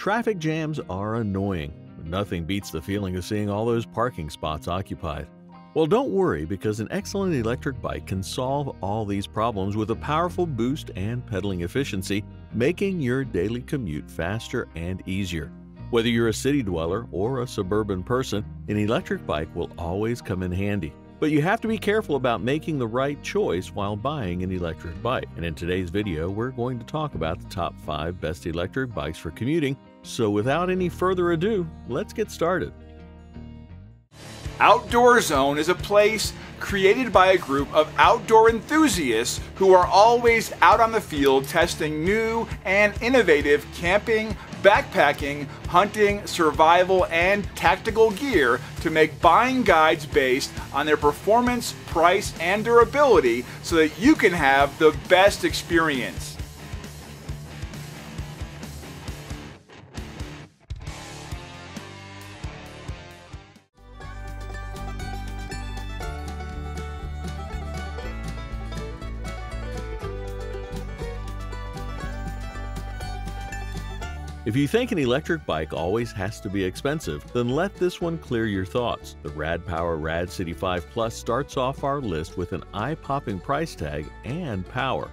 Traffic jams are annoying, nothing beats the feeling of seeing all those parking spots occupied. Well, don't worry because an excellent electric bike can solve all these problems with a powerful boost and pedaling efficiency, making your daily commute faster and easier. Whether you're a city dweller or a suburban person, an electric bike will always come in handy. But you have to be careful about making the right choice while buying an electric bike. And in today's video, we're going to talk about the top 5 best electric bikes for commuting. So without any further ado, let's get started. Outdoor Zone is a place created by a group of outdoor enthusiasts who are always out on the field testing new and innovative camping, backpacking, hunting, survival, and tactical gear to make buying guides based on their performance, price, and durability so that you can have the best experience. If you think an electric bike always has to be expensive, then let this one clear your thoughts. The Rad Power Rad City 5 Plus starts off our list with an eye-popping price tag and power.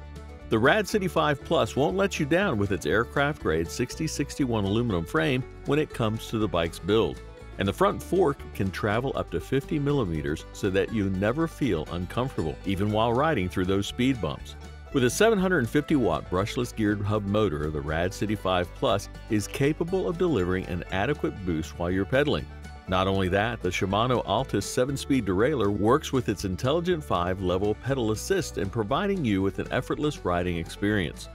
The Rad City 5 Plus won't let you down with its aircraft grade 6061 aluminum frame when it comes to the bike's build. And the front fork can travel up to 50 millimeters so that you never feel uncomfortable, even while riding through those speed bumps. With a 750 watt brushless geared hub motor, the Rad City 5 Plus is capable of delivering an adequate boost while you're pedaling. Not only that, the Shimano Altus 7-speed derailleur works with its intelligent 5-level pedal assist in providing you with an effortless riding experience.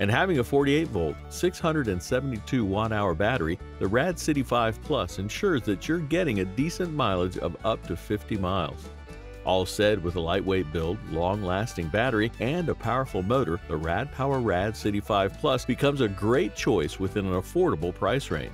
And having a 48-volt, 672 watt-hour battery, the Rad City 5 Plus ensures that you're getting a decent mileage of up to 50 miles. All said with a lightweight build, long-lasting battery, and a powerful motor, the Rad Power Rad City 5 Plus becomes a great choice within an affordable price range.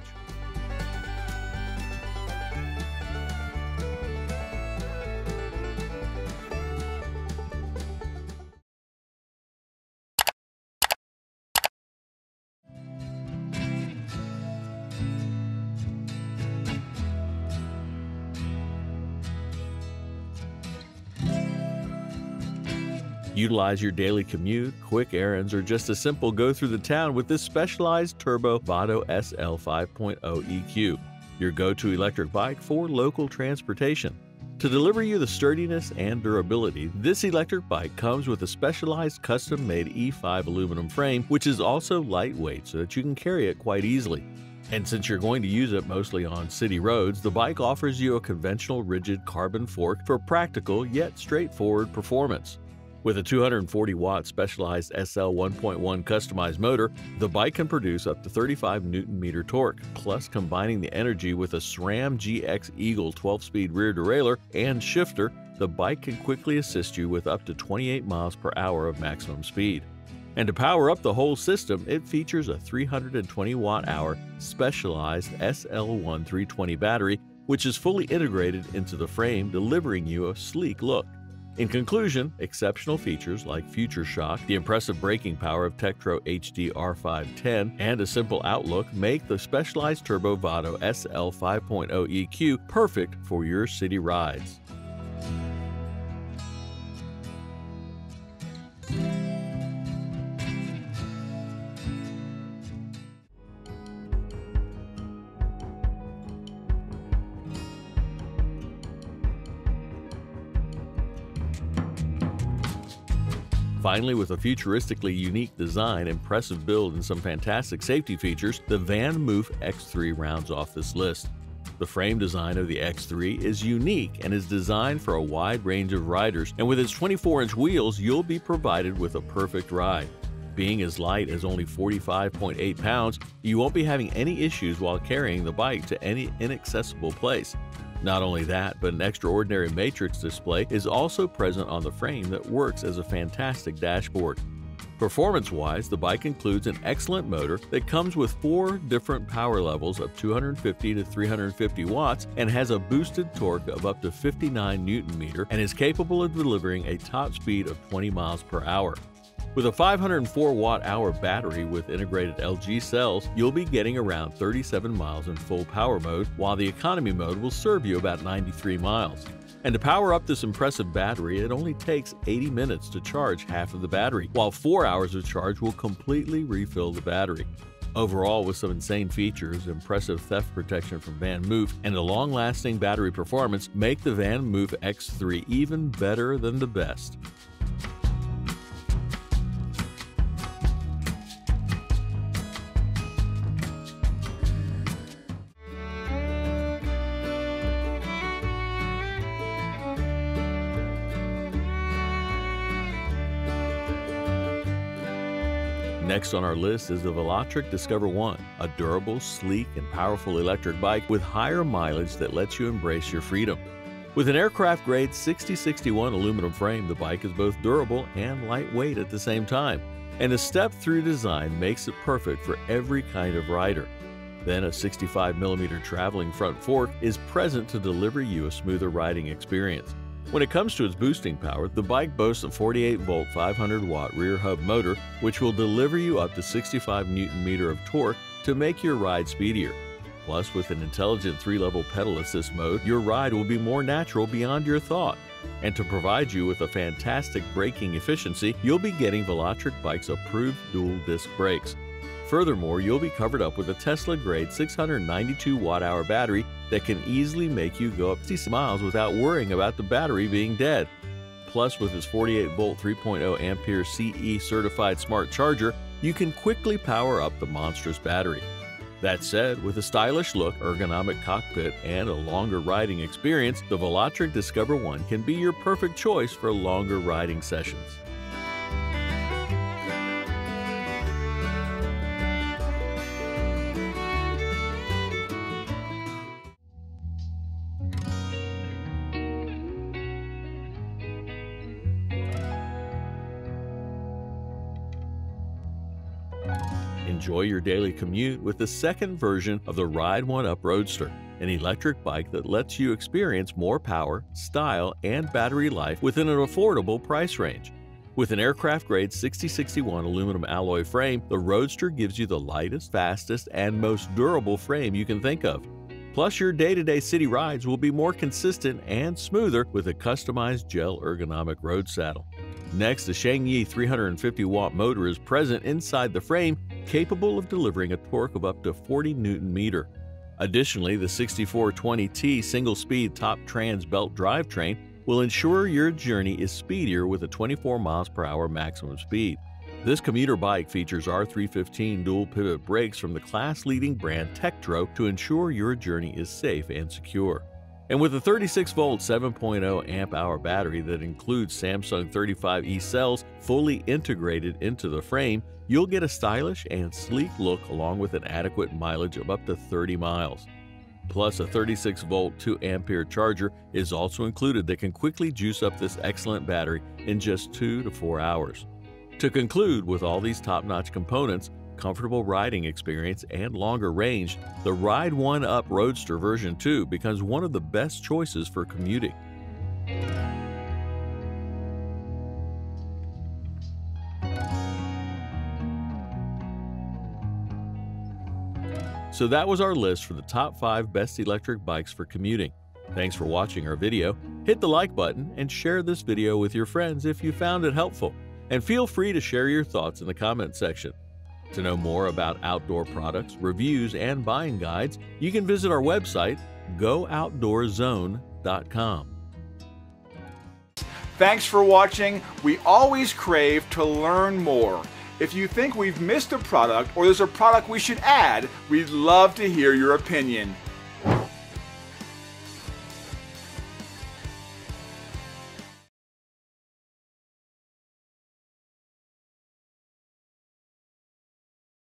Utilize your daily commute, quick errands, or just a simple go through the town with this specialized turbo Vado SL 5.0 EQ, your go to electric bike for local transportation. To deliver you the sturdiness and durability, this electric bike comes with a specialized custom made E5 aluminum frame, which is also lightweight so that you can carry it quite easily. And since you're going to use it mostly on city roads, the bike offers you a conventional rigid carbon fork for practical yet straightforward performance. With a 240 watt specialized SL 1.1 customized motor, the bike can produce up to 35 Newton meter torque. Plus, combining the energy with a SRAM GX Eagle 12 speed rear derailleur and shifter, the bike can quickly assist you with up to 28 miles per hour of maximum speed. And to power up the whole system, it features a 320 watt hour specialized SL1 320 battery, which is fully integrated into the frame, delivering you a sleek look. In conclusion, exceptional features like Future Shock, the impressive braking power of Tektro HD R510, and a simple outlook make the specialized Turbo Vado SL 5.0 EQ perfect for your city rides. Finally, with a futuristically unique design, impressive build, and some fantastic safety features, the VanMoof X3 rounds off this list. The frame design of the X3 is unique and is designed for a wide range of riders, and with its 24 inch wheels, you'll be provided with a perfect ride. Being as light as only 45.8 pounds, you won't be having any issues while carrying the bike to any inaccessible place. Not only that, but an extraordinary matrix display is also present on the frame that works as a fantastic dashboard. Performance-wise, the bike includes an excellent motor that comes with four different power levels of 250 to 350 watts and has a boosted torque of up to 59 newton meter and is capable of delivering a top speed of 20 miles per hour. With a 504 watt hour battery with integrated LG cells, you'll be getting around 37 miles in full power mode, while the economy mode will serve you about 93 miles. And to power up this impressive battery, it only takes 80 minutes to charge half of the battery, while 4 hours of charge will completely refill the battery. Overall, with some insane features, impressive theft protection from Van VanMoof, and a long-lasting battery performance, make the Van VanMoof X3 even better than the best. Next on our list is the Velotric Discover One, a durable, sleek, and powerful electric bike with higher mileage that lets you embrace your freedom. With an aircraft grade 6061 aluminum frame, the bike is both durable and lightweight at the same time, and a step through design makes it perfect for every kind of rider. Then a 65mm traveling front fork is present to deliver you a smoother riding experience. When it comes to its boosting power, the bike boasts a 48 volt 500 watt rear hub motor which will deliver you up to 65 newton meter of torque to make your ride speedier. Plus, with an intelligent three level pedal assist mode, your ride will be more natural beyond your thought. And to provide you with a fantastic braking efficiency, you'll be getting Velotric Bike's approved dual disc brakes. Furthermore, you'll be covered up with a Tesla grade 692 watt hour battery that can easily make you go up 60 miles without worrying about the battery being dead. Plus, with its 48 volt 3.0 ampere CE certified smart charger, you can quickly power up the monstrous battery. That said, with a stylish look, ergonomic cockpit, and a longer riding experience, the Velotric Discover One can be your perfect choice for longer riding sessions. Enjoy your daily commute with the second version of the Ride1UP Roadster, an electric bike that lets you experience more power, style, and battery life within an affordable price range. With an aircraft grade 6061 aluminum alloy frame, the Roadster gives you the lightest, fastest, and most durable frame you can think of. Plus, your day to day city rides will be more consistent and smoother with a customized gel ergonomic road saddle. Next, the Shengyi 350 watt motor is present inside the frame capable of delivering a torque of up to 40 newton meter. Additionally, the 6420T single-speed top trans belt drivetrain will ensure your journey is speedier with a 24 miles per hour maximum speed. This commuter bike features R315 dual pivot brakes from the class-leading brand Tektro to ensure your journey is safe and secure. And with a 36 volt 7.0 amp hour battery that includes Samsung 35E cells fully integrated into the frame, you'll get a stylish and sleek look along with an adequate mileage of up to 30 miles. Plus, a 36 volt 2 ampere charger is also included that can quickly juice up this excellent battery in just 2 to 4 hours. To conclude, with all these top notch components, comfortable riding experience, and longer range, the Ride1UP Roadster version 2 becomes one of the best choices for commuting. So that was our list for the top 5 best electric bikes for commuting. Thanks for watching our video. Hit the like button and share this video with your friends if you found it helpful. And feel free to share your thoughts in the comment section. To know more about outdoor products, reviews, and buying guides, you can visit our website, gooutdoorzone.com. Thanks for watching. We always crave to learn more. If you think we've missed a product or there's a product we should add, we'd love to hear your opinion.